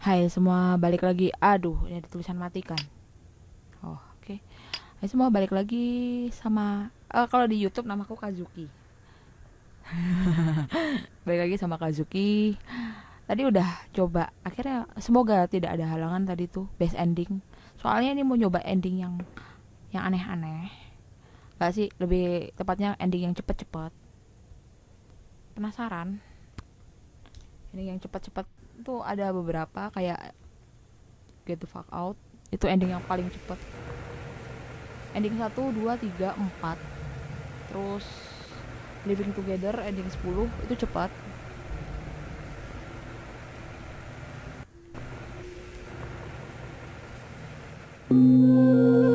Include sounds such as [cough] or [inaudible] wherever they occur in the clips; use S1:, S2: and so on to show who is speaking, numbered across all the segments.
S1: Hai semua, balik lagi. Aduh, ini ada tulisan matikan. Oh, oke. Hai semua, balik lagi sama eh, kalau di YouTube namaku Kazuki. [laughs] balik lagi sama Kazuki. Tadi udah coba, akhirnya semoga tidak ada halangan tadi tuh best ending. Soalnya ini mau nyoba ending yang yang aneh-aneh. Gak sih, lebih tepatnya ending yang cepet-cepet. Penasaran? Ending yang cepet-cepet tuh ada beberapa kayak Get the fuck out. Itu ending yang paling cepet. Ending 1, 2, 3, 4 terus Living Together ending 10 itu cepat Jangkrik.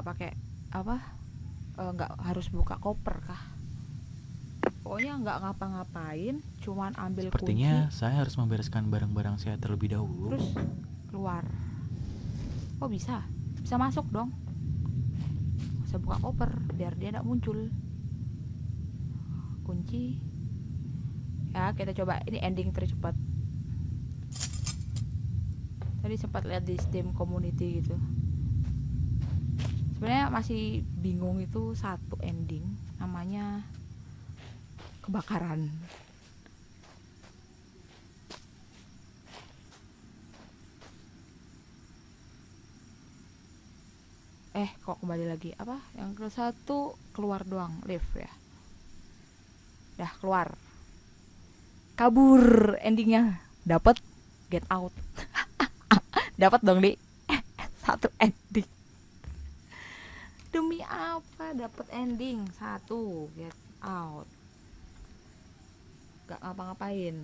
S1: Nggak pakai apa? Eh, nggak harus buka koper kah? Pokoknya nggak ngapa-ngapain, cuman ambil
S2: Sepertinya
S1: kunci
S2: saya harus membereskan barang-barang saya terlebih dahulu.
S1: terus keluar. Oh bisa, bisa masuk dong. Saya buka koper biar dia tidak muncul. Kunci. Ya kita coba ini ending tercepat. Tadi sempat lihat di Steam Community gitu. Sebenarnya masih bingung itu satu ending namanya kebakaran. eh kok kembali lagi? Apa? Yang ke satu keluar doang live ya? Dah keluar. Kabur endingnya. Dapat get out. [laughs] Dapat dong di. [laughs] Satu ending demi apa dapat ending? Satu get out. Gak ngapa-ngapain.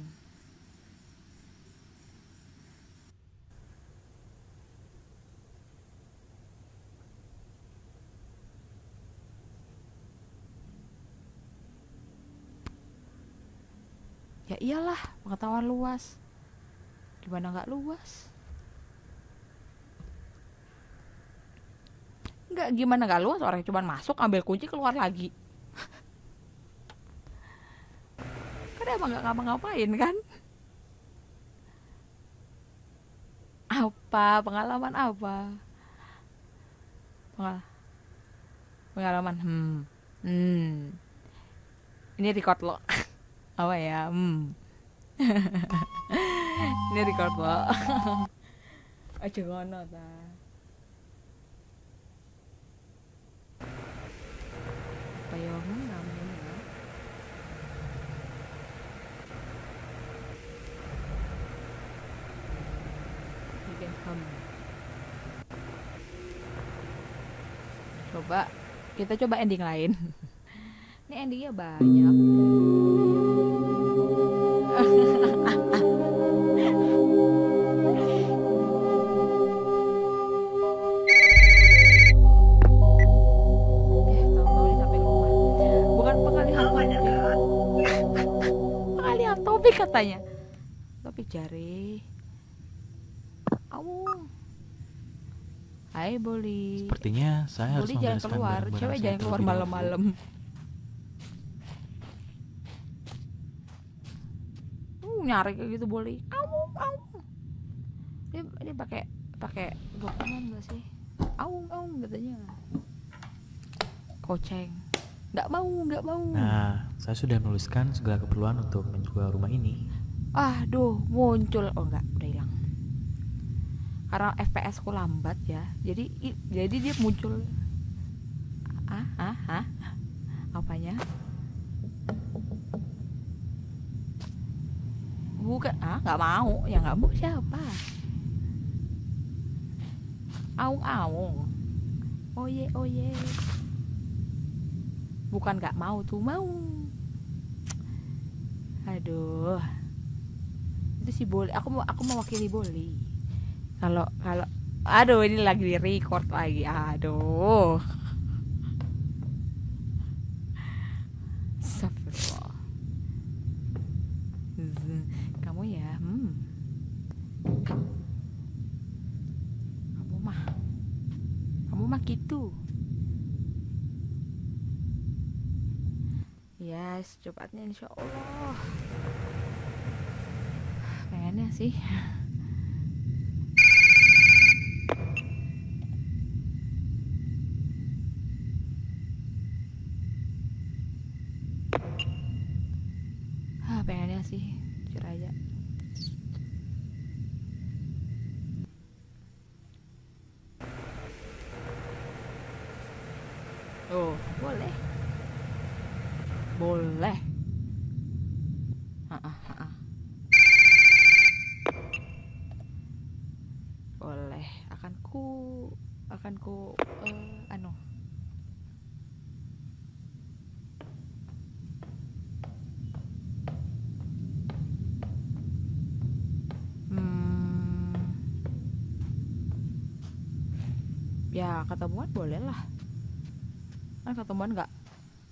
S1: Ya iyalah pengetahuan luas. Gimana nggak luas nggak gimana nggak luas? Orang cuma masuk ambil kunci keluar lagi. [laughs] Kan emang nggak ngapa-ngapain kan? Apa? Pengalaman apa? Pengal pengalaman hmm hmm. Ini record lo. [laughs] Apa ya? Hmm. [laughs] Ini record lo. Aja ngono ta namanya ya. You can come. coba kita coba ending lain. [laughs] Ini endingnya banyak katanya. Topik jari. Awung. Hai Boli.
S2: Sepertinya saya harus
S1: Boli jangan
S2: membereskan
S1: keluar. Cewek jangan keluar malam-malam. Uh, nyari kayak gitu Boli. Awung, awung. Dia dia pakai pakai dokumen gak sih? Awung, awung katanya. Koceng. Nggak mau, nggak mau.
S2: Nah, saya sudah menuliskan segala keperluan untuk menjual rumah ini.
S1: Aduh, muncul. Oh enggak, udah hilang. Karena FPS ku lambat ya. Jadi i- jadi dia muncul. Ah, ah, ah. Apanya? Bukan, ah, nggak mau. Ya nggak mau siapa? Aung aung. Oye oye bukan gak mau tuh mau. Aduh. Itu si Boli aku mau aku mewakili Boli. Kalau kalau aduh ini lagi di record lagi aduh. Kamu ya hmm. kamu mah kamu mah gitu. Secepatnya insya Allah. Pengennya sih ah pengennya sih jujur aja oh boleh boleh Ah, ah, ah, ah. boleh akan ku akan ku eh, anu. Hmm, ya ketemuan boleh lah. Kan ketemuan nggak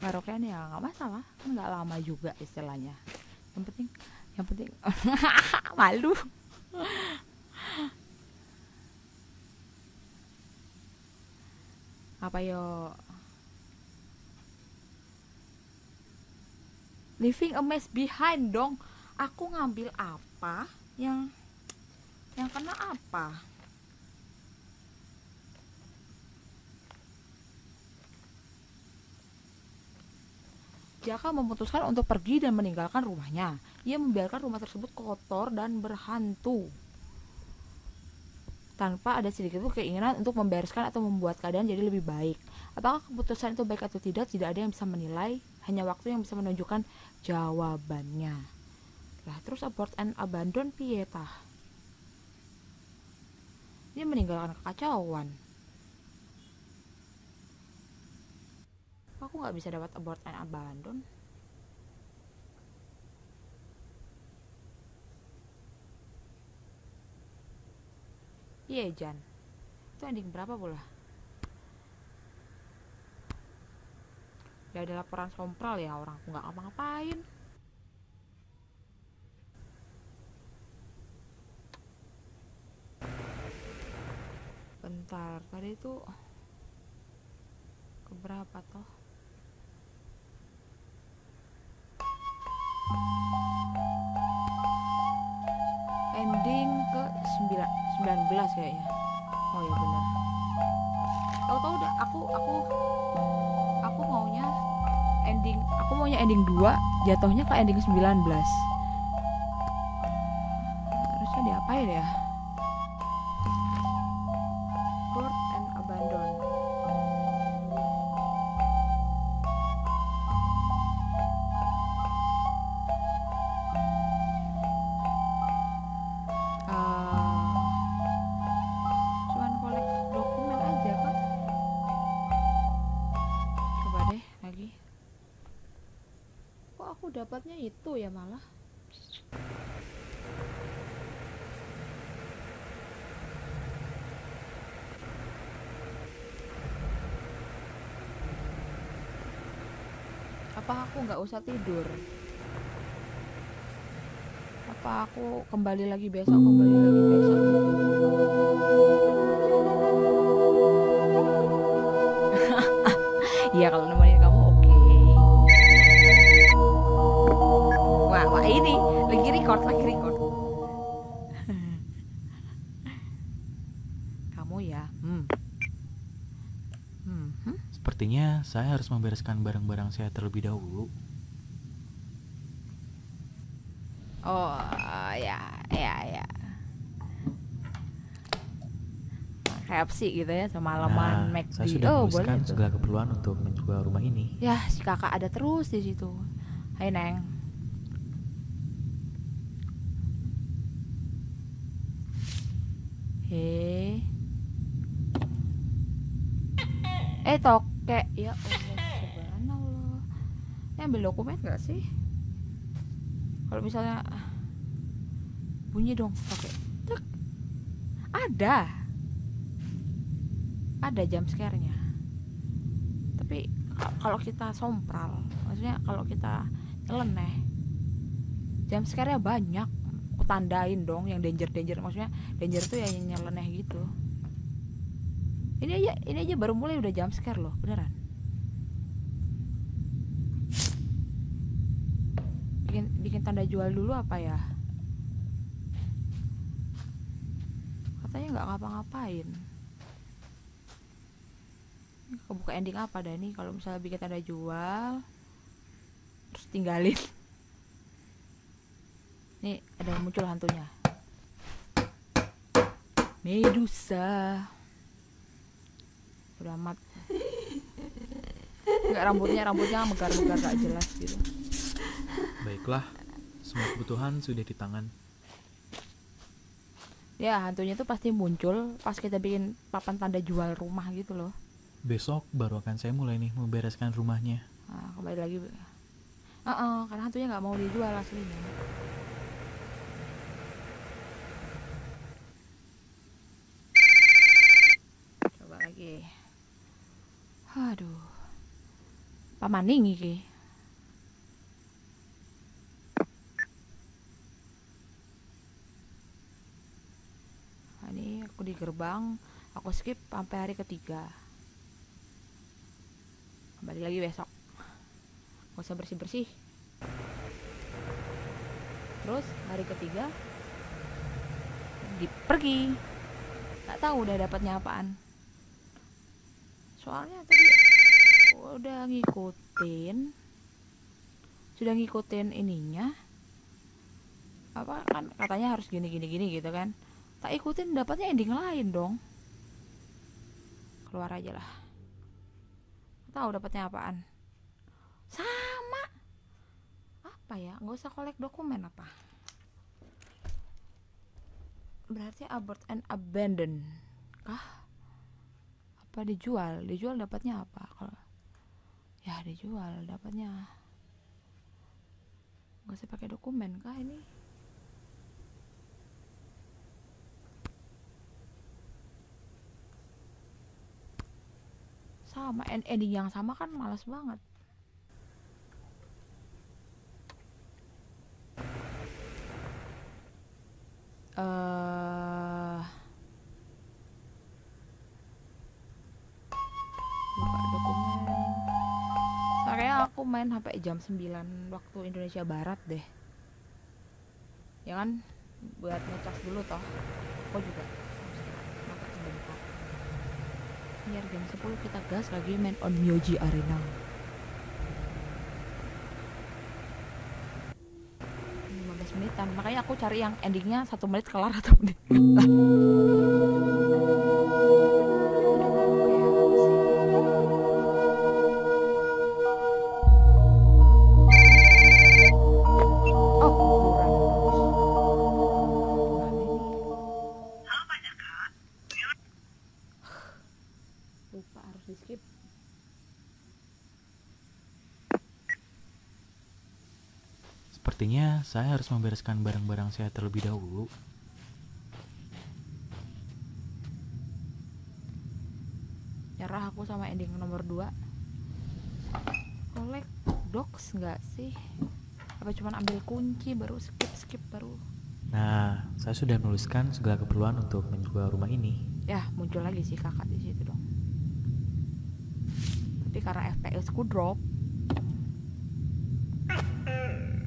S1: karaokean ya nggak masalah. Nggak lama juga istilahnya. Yang penting yang penting [laughs] malu apa yo leaving a mess behind dong aku ngambil apa yang yang kena apa Jaka memutuskan untuk pergi dan meninggalkan rumahnya. Ia membiarkan rumah tersebut kotor dan berhantu. Tanpa ada sedikit pun keinginan untuk membereskan atau membuat keadaan jadi lebih baik. Apakah keputusan itu baik atau tidak, tidak ada yang bisa menilai. Hanya waktu yang bisa menunjukkan jawabannya. Lah, terus abort and abandon piye tah? Dia meninggalkan kekacauan. aku nggak bisa dapat abort and abandon iya Jan. Itu ending berapa pula ya ada laporan sompral ya orang aku nggak ngapa-ngapain. Bentar tadi itu keberapa toh ending ke 9 19 kayaknya. Oh ya benar. Tahu tahu udah aku aku aku maunya ending aku maunya ending 2 jatuhnya ke ending 19 harusnya diapain ya usah tidur apa aku kembali lagi besok kembali lagi besok [laughs] Iya kalau nemenin kamu oke wah wah ini lagi record lagi record [laughs] kamu ya hmm. Hmm, hmm.
S2: Sepertinya saya harus membereskan barang-barang saya terlebih dahulu.
S1: Oh ya ya ya. KFC gitu ya semalaman
S2: Nah,
S1: McD.
S2: saya sudah
S1: oh boleh tuh.
S2: segala keperluan untuk menjual rumah ini.
S1: Ya si kakak ada terus di situ. Hai neng. He. Eh tokek ya Allah subhanallah. Ini ambil dokumen gak sih? Kalau misalnya bunyi dong tokek. Tek. Ada. Ada jam scare-nya. Tapi ka- kalau kita sompral maksudnya kalau kita nyeleneh jam scare-nya banyak. Aku tandain dong yang danger danger maksudnya danger tuh ya yang nyeleneh gitu. Ini aja ini aja baru mulai udah jam scare loh beneran. Bikin bikin tanda jual dulu apa ya? Katanya nggak ngapa-ngapain kebuka ending apa dah nih kalau misalnya bikin tanda jual terus tinggalin. Nih ada muncul hantunya. Medusa. Udah amat. Nggak rambutnya rambutnya megar-megar gak jelas gitu.
S2: Baiklah, semua kebutuhan sudah di tangan.
S1: ya hantunya tuh pasti muncul pas kita bikin papan tanda jual rumah gitu loh
S2: Besok baru akan saya mulai nih membereskan rumahnya.
S1: nah, kembali lagi Heeh, karena hantunya nggak mau dijual aslinya. Coba lagi. Aduh. Pamaning iki. Ini aku di gerbang aku skip sampai hari ketiga kembali lagi besok. Gak usah bersih bersih terus hari ketiga pergi. Nggak tahu udah dapatnya apaan. Soalnya tadi udah ngikutin sudah ngikutin ininya. Apa kan katanya harus gini gini gini gitu kan. Tak ikutin dapatnya ending lain dong. Keluar aja lah tahu dapatnya apaan. Sama. Apa ya? Nggak usah kolek dokumen apa? Berarti abort and abandon kah? Apa dijual? Dijual dapatnya apa? Kalau ya dijual dapatnya. Nggak usah pakai dokumen kah ini sama end- ending yang sama kan malas banget. Kayaknya aku main sampai jam 9 waktu Indonesia Barat deh. Ya kan? Buat ngecas dulu toh. Aku juga biar jam 10 kita gas lagi main on Myoji Arena. 15 menitan. Makanya aku cari yang endingnya satu menit kelar atau menit harus
S2: membereskan barang-barang saya terlebih dahulu.
S1: Nyerah aku sama ending nomor 2 Kolek docs nggak sih? Apa cuman ambil kunci baru skip skip baru
S2: Nah, saya sudah menuliskan segala keperluan untuk menjual rumah ini.
S1: ya muncul lagi sih kakak di situ dong. Tapi karena FPS ku drop.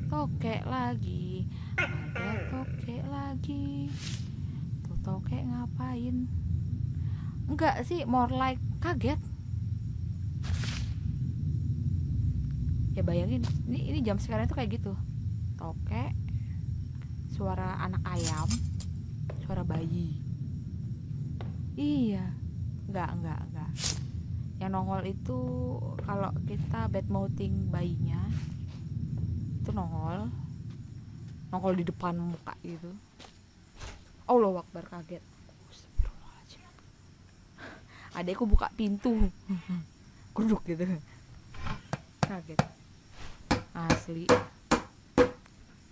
S1: Tokek lagi, lagi. Tuh tokek ngapain? Enggak sih, more like kaget. Ya bayangin, ini ini jam sekarang tuh kayak gitu. Tokek, suara anak ayam, suara bayi. Iya, enggak, enggak, enggak. Yang nongol itu kalau kita bad mouthing bayinya itu nongol, nongol di depan muka gitu. Allah Akbar kaget. Adekku buka pintu, kuduk gitu, kaget. Asli.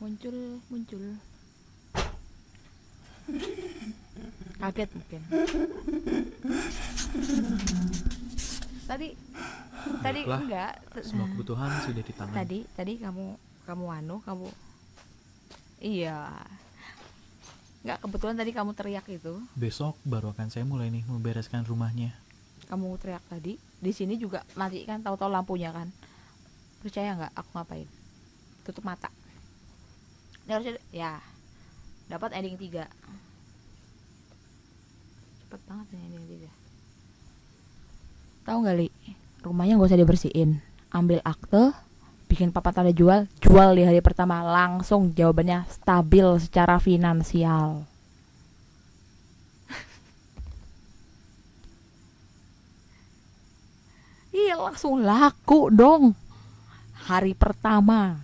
S1: Muncul, muncul. Kaget mungkin. tadi tadi enggak
S2: Semua kebutuhan sudah di tangan.
S1: tadi tadi kamu kamu anu kamu iya nggak kebetulan tadi kamu teriak itu.
S2: Besok baru akan saya mulai nih membereskan rumahnya.
S1: kamu teriak tadi di sini juga mati kan tahu-tahu lampunya kan. Percaya nggak aku ngapain? Tutup mata. Ini harusnya ya dapat ending 3 cepet banget ini ending 3 tahu nggak li? Rumahnya nggak usah dibersihin. Ambil akte bikin papan tanda jual jual di hari pertama langsung jawabannya stabil secara finansial. [laughs] Iya langsung laku dong. Hari pertama.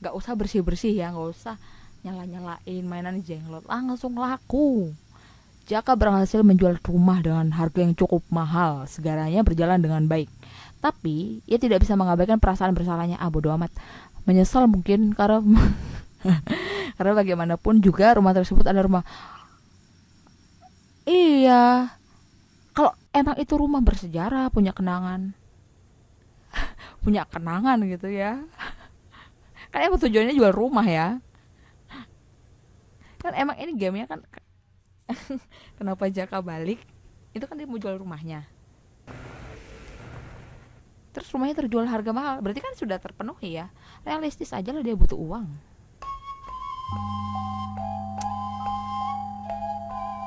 S1: Nggak usah bersih bersih ya nggak usah nyala nyalain mainan jenglot langsung laku Jaka berhasil menjual rumah dengan harga yang cukup mahal, segalanya berjalan dengan baik. Tapi, ia tidak bisa mengabaikan perasaan bersalahnya. Ah, bodo amat. Menyesal mungkin karena [laughs] karena bagaimanapun juga rumah tersebut adalah rumah Iya. Kalau emang itu rumah bersejarah, punya kenangan. [laughs] punya kenangan gitu ya. kan emang tujuannya jual rumah ya. Kan emang ini gamenya kan [laughs] kenapa Jaka balik itu kan dia mau jual rumahnya terus rumahnya terjual harga mahal berarti kan sudah terpenuhi ya realistis aja lah dia butuh uang Mm-mm.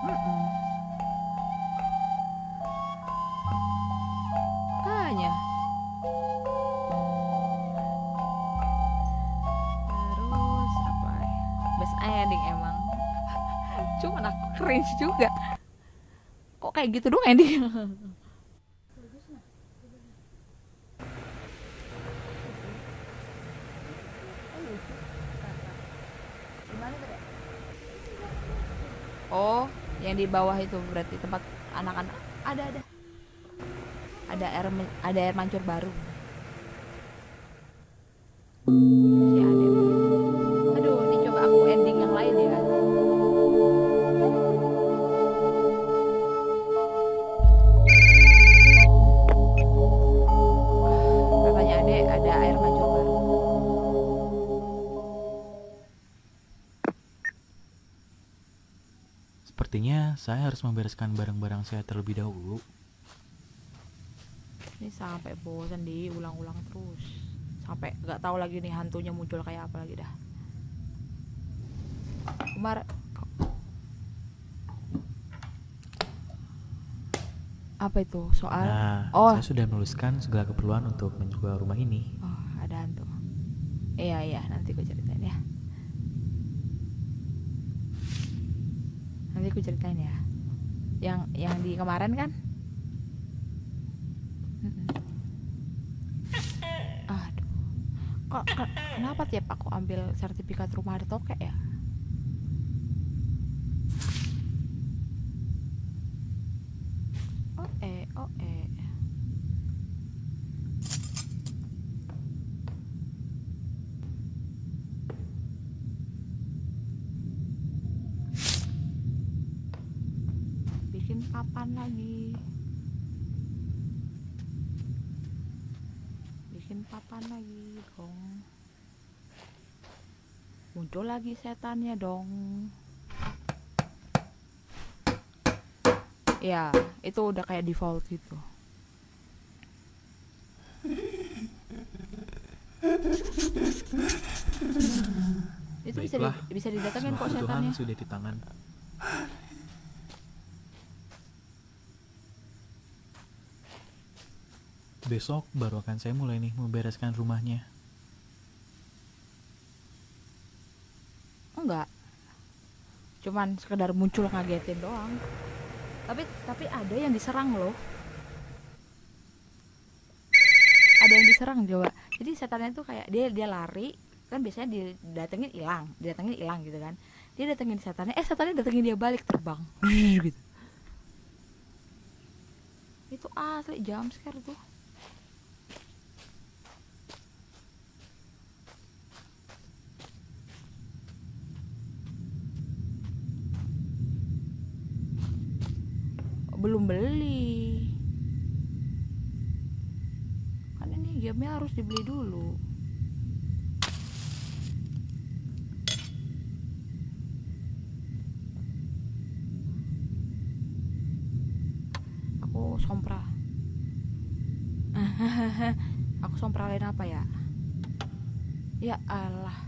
S1: Makanya. Cringe juga. Kok kayak gitu dong ending Oh, yang di bawah itu berarti tempat anak-anak. Ada ada. Ada air ada air mancur baru.
S2: Saya harus membereskan barang-barang saya terlebih dahulu.
S1: Ini sampai bosan diulang-ulang terus. Sampai nggak tahu lagi nih hantunya muncul kayak apa lagi dah. Kemar apa itu soal?
S2: Nah,
S1: oh.
S2: saya sudah menuliskan segala keperluan untuk menjual rumah ini.
S1: Oh, ada hantu. Iya iya, nanti gue ceritain ya. Nanti gue ceritain ya. Yang yang di kemarin kan? Aduh. Kok ke- kenapa tiap aku ambil sertifikat rumah ada tokek ya? Oh eh, oh eh. Bikin papan lagi? Bikin papan lagi dong. Muncul lagi setannya dong. Ya itu udah kayak default gitu. Itu bisa di, bisa didatangin kok setannya.
S2: Sudah di tangan. Besok baru akan saya mulai nih membereskan rumahnya.
S1: enggak. Cuman sekedar muncul ngagetin doang. Tapi tapi ada yang diserang loh. Ada yang diserang coba. Jadi setannya tuh kayak dia dia lari kan biasanya didatengin hilang didatengin hilang gitu kan. Dia datengin setannya eh setannya datengin dia balik terbang. [laughs] Gitu. Itu asli jam scare tuh belum beli. Kan ini gamenya harus dibeli dulu. Aku sompra [laughs] aku sompralin apa ya? Ya Allah.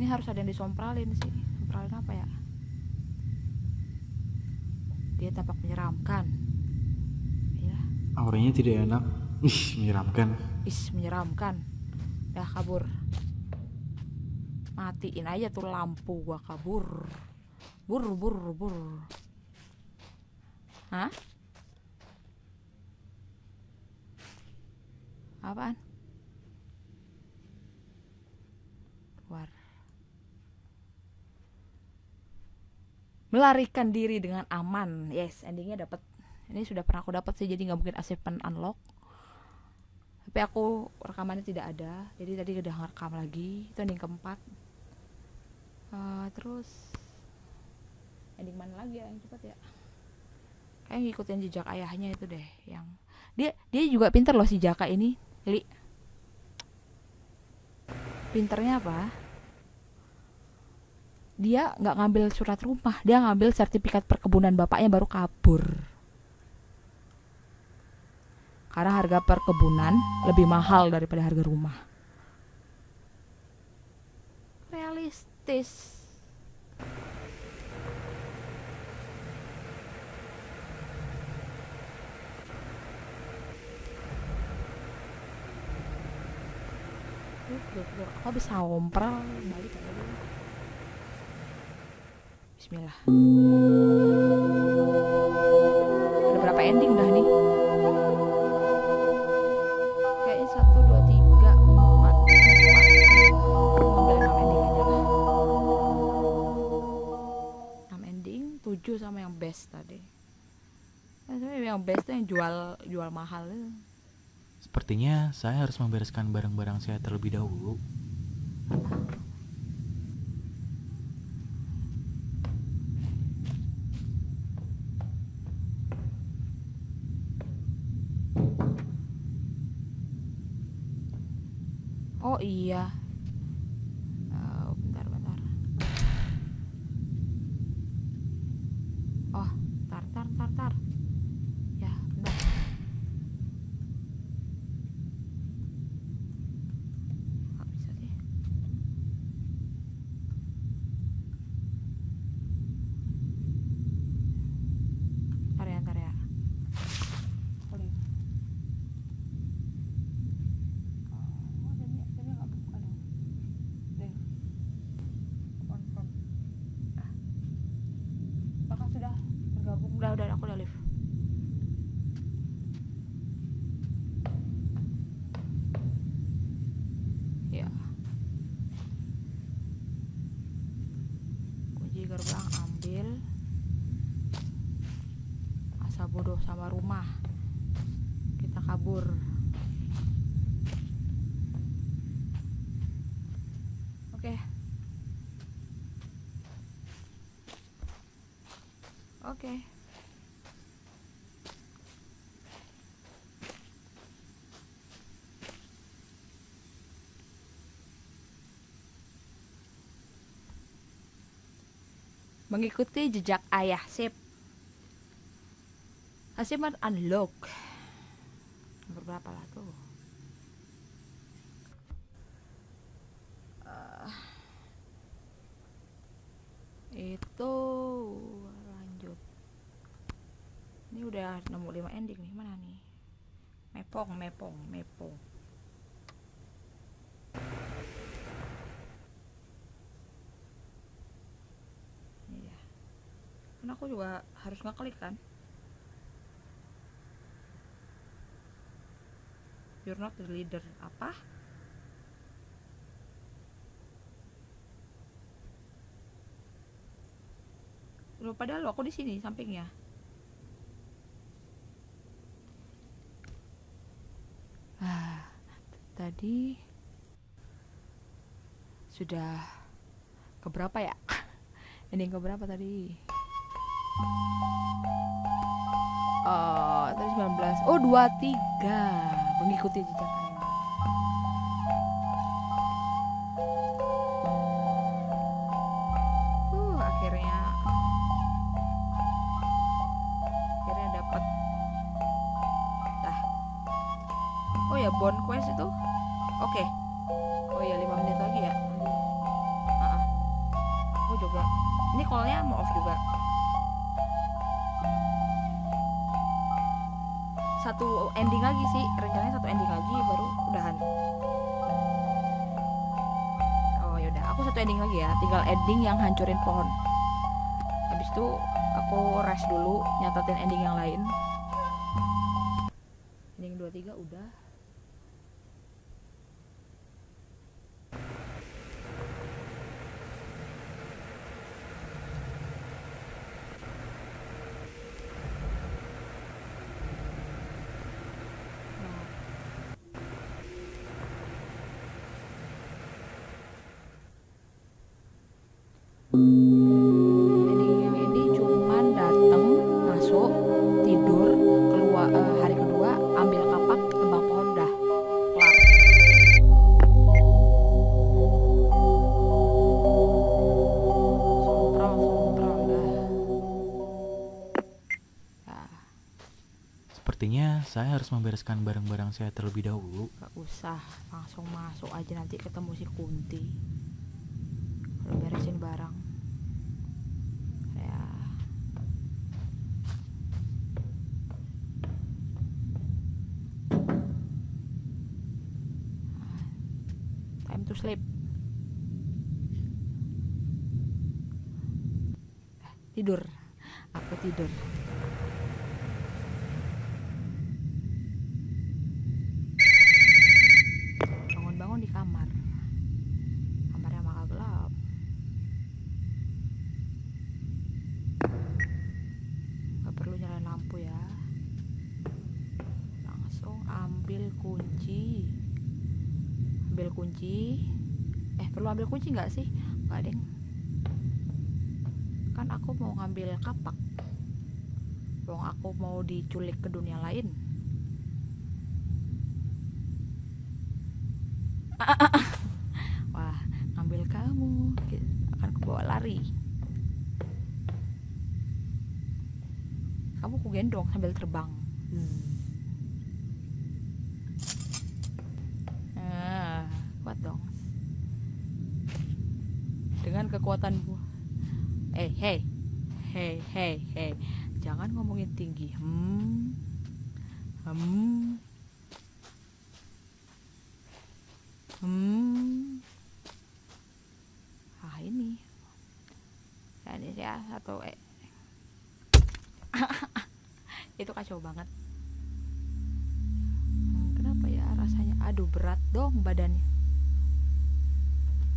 S1: Ini harus ada yang disompralin sih. Sompralin apa ya dia tampak menyeramkan. Iya.
S2: Auranya tidak enak. Ih, menyeramkan.
S1: is menyeramkan. Dah kabur. Matiin aja tuh lampu gua kabur. Bur bur bur. Hah? Apaan keluar melarikan diri dengan aman. Yes endingnya dapat ini sudah pernah aku dapat sih jadi nggak mungkin achievement unlock. Tapi aku rekamannya tidak ada. Jadi tadi udah ngerekam lagi. Itu ending keempat. Eh, terus ending mana lagi ya? Yang cepat ya? Kayak ngikutin jejak ayahnya itu deh yang dia dia juga pinter loh si Jaka ini. Li. Pinternya apa dia nggak ngambil surat rumah dia ngambil sertifikat perkebunan bapaknya baru kabur karena harga perkebunan lebih mahal daripada harga rumah realistis Duh, duh, duh. aku bisa ngompral balik dulu. Bismillah. Ada berapa ending dah nih? Kayaknya satu dua tiga empat. Empat ending aja lah. Enam ending tujuh sama yang best tadi. Eh, yang best yang jual jual mahal
S2: Sepertinya saya harus membereskan barang-barang saya terlebih dahulu.
S1: Oh iya Eh, bentar bentar oh tar tar tar tar ya bentar nggak bisa sih ntar ya ntar ya Oh, iya. Oh, jadinya- jadinya nggak buka dong. Ding. Confirm. Ah. Apakah sudah bergabung? Udah, udah, aku udah live. Ya. Kunci gerbang ambil. Asa bodoh sama rumah. Kita kabur. Oke. Oke. Mengikuti jejak ayah sip. Achievement unlock. Nomor berapa lah tuh? itu lanjut. Ini udah nemu 5 ending nih. Mana nih? Mepong mepong mepong. Iya. Kan aku juga harus ngeklik kan you're not the leader apa Loh, padahal aku di sini sampingnya. Ah, tadi sudah keberapa ya? [laughs] Ini keberapa tadi? Oh, tadi 19. Oh, 23. Mengikuti jejak ayah. Uh, akhirnya akhirnya dapat dah. Oh ya bond quest itu? Oke. Oh ya lima menit lagi ya? Ah, juga. Ini callnya mau off juga satu ending lagi sih rencananya satu ending lagi baru udahan. Oh yaudah aku satu ending lagi ya tinggal ending yang hancurin pohon. Habis itu aku rest dulu nyatatin ending yang lain
S2: Sepertinya saya harus membereskan barang-barang saya terlebih dahulu.
S1: gak usah langsung masuk aja nanti ketemu si Kunti. Kalau beresin barang. Ya. Time to sleep. Eh, tidur. Aku tidur bangun-bangun di kamar kamarnya malah gelap gak perlu nyalain lampu ya langsung ambil kunci ambil kunci eh perlu ambil kunci nggak sih nggak deng kan aku mau ngambil kapak Wong aku mau diculik ke dunia lain [laughs] Wah, ngambil kamu akan kubawa lari. Kamu ku gendong sambil terbang. Zzz. Dengan kekuatanmu. Eh, hey. Hey, hey, hey. Jangan ngomongin tinggi. Hmm. Hmm. Hmm. Ah ini. Ya, ini ya satu eh. [laughs] Itu kacau banget. Hmm, kenapa ya rasanya? Aduh berat dong badannya.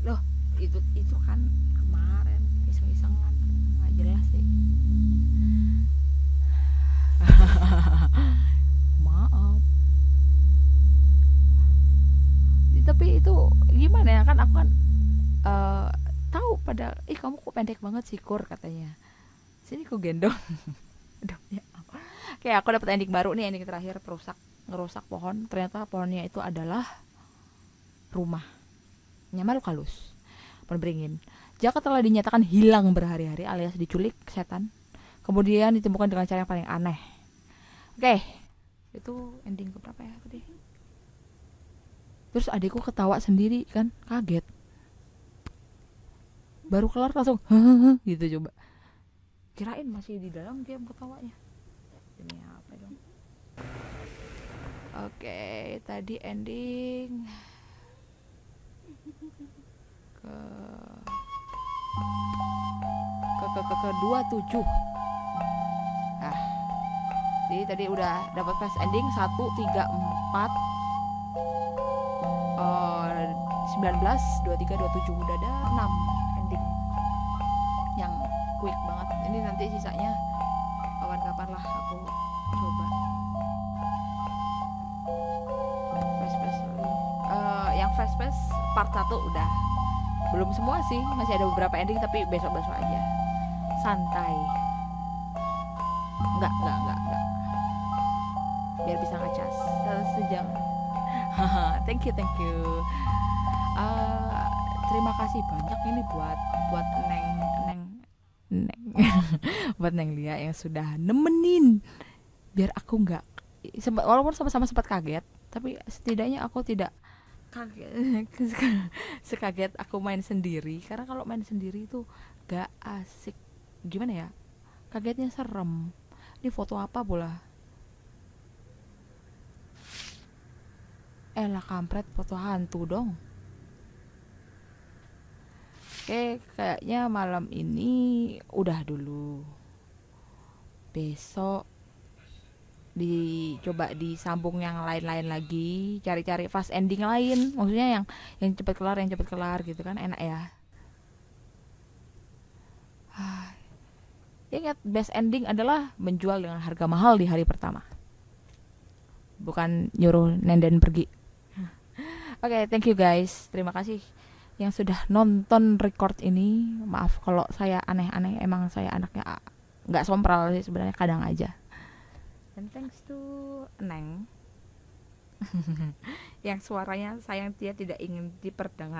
S1: Loh itu itu kan kemarin iseng-isengan. Nggak jelas sih. [laughs] Maaf. tapi itu gimana ya? Kan aku kan eh, tahu pada ih kamu kok pendek banget sih kur katanya. Sini ku gendong. [laughs] Ya. Oke aku dapat ending baru nih ending terakhir. Perusak ngerusak pohon. Ternyata pohonnya itu adalah rumah. Makhluk halus pohon beringin. Jaka telah dinyatakan hilang berhari-hari alias diculik setan. Kemudian ditemukan dengan cara yang paling aneh. Oke itu ending keberapa ya tadi? Terus adikku ketawa sendiri kan kaget. Baru kelar langsung gitu coba. Kirain masih di dalam dia ketawanya. Demi apa dong? Oke tadi ending ke ke ke ke, ke dua tujuh. Ah. Jadi tadi udah dapat fast ending satu tiga empat. Eh, 19, 23, 27 udah ada 6 ending. Yang quick banget. Ini nanti sisanya kapan-kapan lah aku coba. Fast pass lagi. Eh, yang fast pass part 1 udah belum semua sih masih ada beberapa ending tapi besok-besok aja. Santai. Enggak enggak enggak enggak biar bisa ngecas. Sejam. Thank you thank you. Eh, terima kasih banyak ini buat buat neng neng neng. [laughs] Buat neng Lia yang sudah nemenin. Biar aku nggak walaupun sama-sama sempat kaget tapi setidaknya aku tidak kaget [laughs] sekaget aku main sendiri. Karena kalau main sendiri itu gak asik. Gimana ya? Kagetnya serem. Ini foto apa bola? Eh lah kampret foto hantu dong. Oke, kayaknya malam ini udah dulu. Besok dicoba disambung yang lain-lain lagi, cari-cari fast ending lain. Maksudnya yang yang cepet kelar, yang cepet kelar gitu kan enak ya. Ah, Ingat best ending adalah menjual dengan harga mahal di hari pertama. Bukan nyuruh nenden pergi. [laughs] Oke, thank you guys. Terima kasih yang sudah nonton record ini maaf kalau saya aneh-aneh emang saya anaknya ah, nggak sompral sih sebenarnya kadang aja and thanks to Neng. [laughs] Yang suaranya sayang dia tidak ingin diperdengar